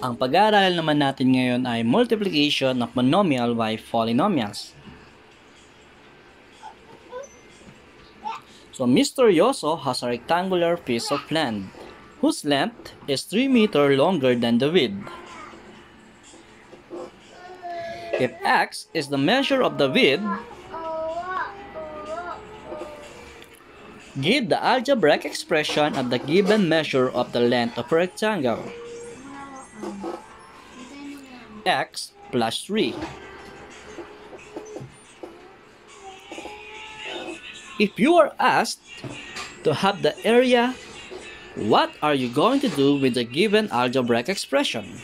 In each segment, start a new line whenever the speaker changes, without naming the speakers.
Ang pag-aaral naman natin ngayon ay multiplication of monomial by polynomials. So Mr. Yoso has a rectangular piece of land whose length is 3 meter longer than the width. If x is the measure of the width, give the algebraic expression of the given measure of the length of a rectangle. x plus 3. If you are asked to have the area, what are you going to do with the given algebraic expression?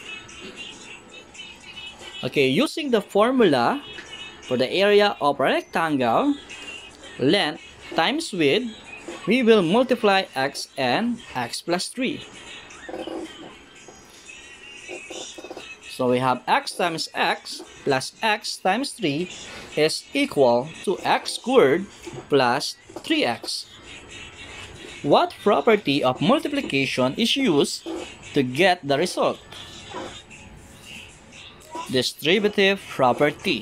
Okay, using the formula for the area of a rectangle, length times width, we will multiply x and x plus 3. So we have x times x plus x times 3 is equal to x squared plus 3x. What property of multiplication is used to get the result? Distributive property.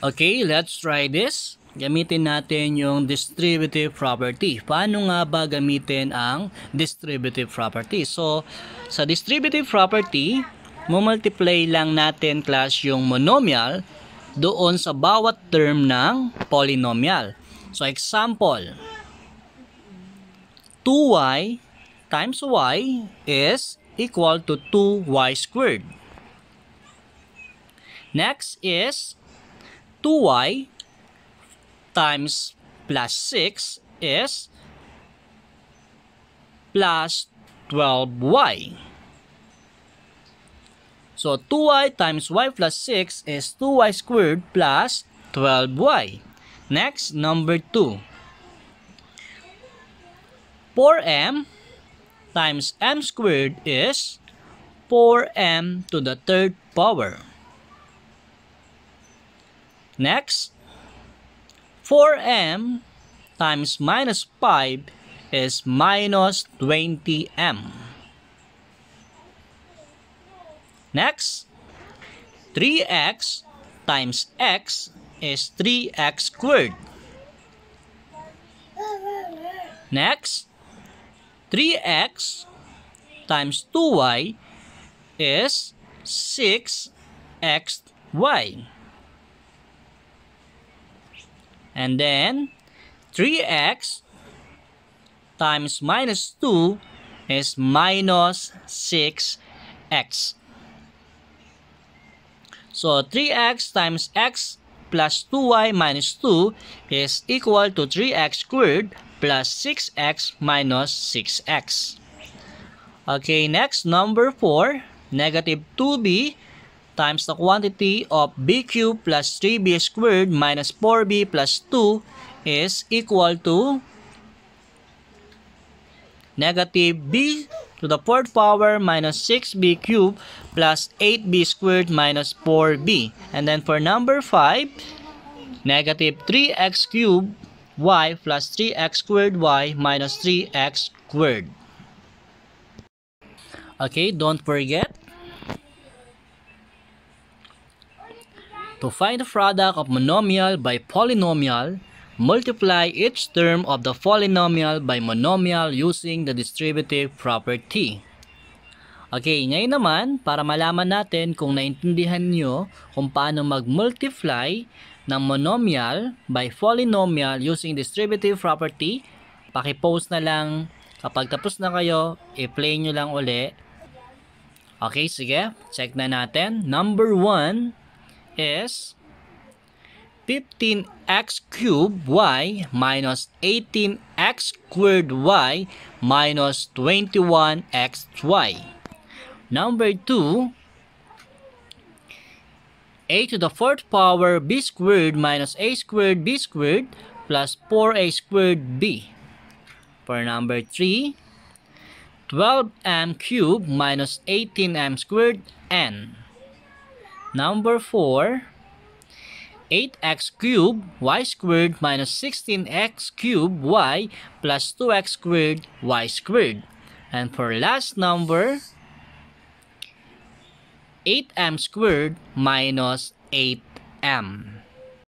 Okay, let's try this. Gamitin natin yung distributive property. Paano nga ba gamitin ang distributive property? So, sa distributive property, mumultiply lang natin class yung monomial doon sa bawat term ng polynomial. So example, 2y times y is equal to 2y squared. Next is 2y times plus 6 is plus 12y. So 2y times y plus 6 is 2y squared plus 12y. Next, number 2. 4m times m squared is 4m to the third power. Next, 4m times minus 5 is minus 20m. Next, 3x times x is 3x squared. Next, 3x times 2y is 6xy. And then, 3x times minus 2 is minus 6x. So 3x times x plus 2y minus 2 is equal to 3x squared plus 6x minus 6x. Okay, next, number 4, negative 2b times the quantity of b cubed plus 3b squared minus 4b plus 2 is equal to negative b to the fourth power minus 6b cubed plus 8b squared minus 4b. And then for number 5, negative 3x cubed y plus 3x squared y minus 3x squared. Okay, don't forget to find the product of monomial by polynomial Multiply each term of the polynomial by monomial using the distributive property. Okay, ngayon naman, para malaman natin kung naintindihan nyo kung paano mag-multiply ng monomial by polynomial using distributive property, pakipost na lang. Kapag tapos na kayo, i-play nyo lang uli. Okay, sige. Check na natin. Number 1 is 15x cubed y minus 18x squared y minus 21xy. Number 2, a to the fourth power b squared minus a squared b squared plus 4a squared b. For number 3, 12m cubed minus 18m squared n. Number 4, 8x cubed y squared minus 16x cubed y plus 2x squared y squared. And for last number, 8m squared minus 8m.